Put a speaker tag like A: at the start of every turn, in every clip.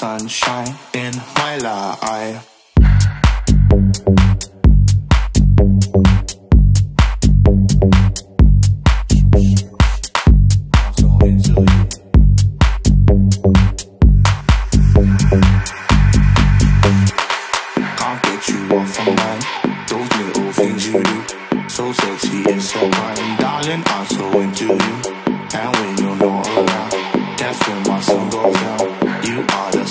A: sunshine in my life.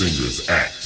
A: singers act.